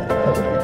Okay.